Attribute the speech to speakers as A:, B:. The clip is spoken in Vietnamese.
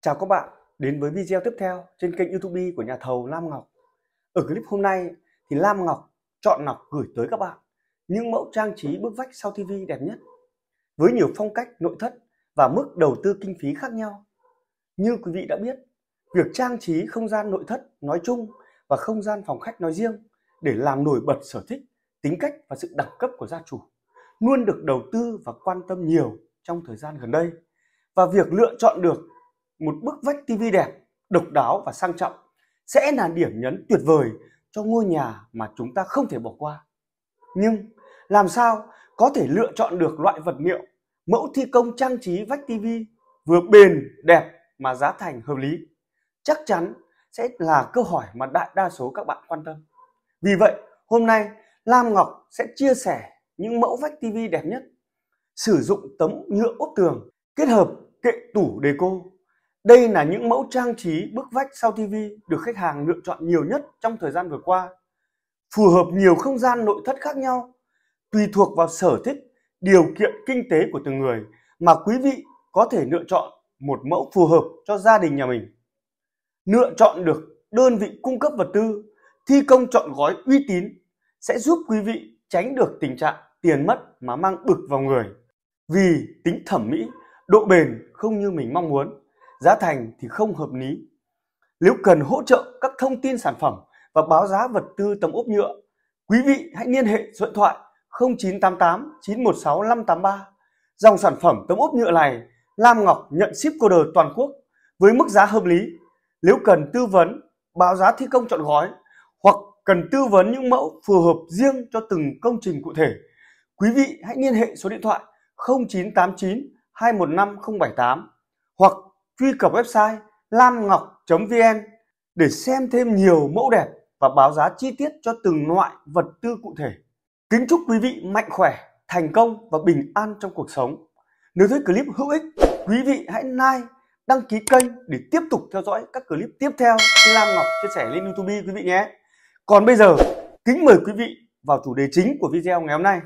A: Chào các bạn đến với video tiếp theo trên kênh YouTube của nhà thầu Lam Ngọc. Ở clip hôm nay thì Lam Ngọc chọn lọc gửi tới các bạn những mẫu trang trí bức vách sau TV đẹp nhất với nhiều phong cách nội thất và mức đầu tư kinh phí khác nhau. Như quý vị đã biết, việc trang trí không gian nội thất nói chung và không gian phòng khách nói riêng để làm nổi bật sở thích, tính cách và sự đẳng cấp của gia chủ luôn được đầu tư và quan tâm nhiều trong thời gian gần đây. Và việc lựa chọn được một bức vách tivi đẹp, độc đáo và sang trọng sẽ là điểm nhấn tuyệt vời cho ngôi nhà mà chúng ta không thể bỏ qua. Nhưng làm sao có thể lựa chọn được loại vật liệu, mẫu thi công trang trí vách tivi vừa bền, đẹp mà giá thành hợp lý? Chắc chắn sẽ là câu hỏi mà đại đa số các bạn quan tâm. Vì vậy, hôm nay Lam Ngọc sẽ chia sẻ những mẫu vách tivi đẹp nhất, sử dụng tấm nhựa ốp tường kết hợp kệ tủ deco đây là những mẫu trang trí bức vách sau TV được khách hàng lựa chọn nhiều nhất trong thời gian vừa qua. Phù hợp nhiều không gian nội thất khác nhau, tùy thuộc vào sở thích, điều kiện kinh tế của từng người mà quý vị có thể lựa chọn một mẫu phù hợp cho gia đình nhà mình. Lựa chọn được đơn vị cung cấp vật tư, thi công chọn gói uy tín sẽ giúp quý vị tránh được tình trạng tiền mất mà mang bực vào người. Vì tính thẩm mỹ, độ bền không như mình mong muốn giá thành thì không hợp lý. Nếu cần hỗ trợ các thông tin sản phẩm và báo giá vật tư tấm ốp nhựa, quý vị hãy liên hệ số điện thoại 0988 916 583. Dòng sản phẩm tấm ốp nhựa này Lam Ngọc nhận ship coder toàn quốc với mức giá hợp lý. Nếu cần tư vấn, báo giá thi công chọn gói hoặc cần tư vấn những mẫu phù hợp riêng cho từng công trình cụ thể, quý vị hãy liên hệ số điện thoại 0989 215 078 hoặc truy cập website lamngọc.vn để xem thêm nhiều mẫu đẹp và báo giá chi tiết cho từng loại vật tư cụ thể. Kính chúc quý vị mạnh khỏe, thành công và bình an trong cuộc sống. Nếu thấy clip hữu ích, quý vị hãy like, đăng ký kênh để tiếp tục theo dõi các clip tiếp theo Lam Ngọc chia sẻ lên YouTube quý vị nhé. Còn bây giờ, kính mời quý vị vào chủ đề chính của video ngày hôm nay.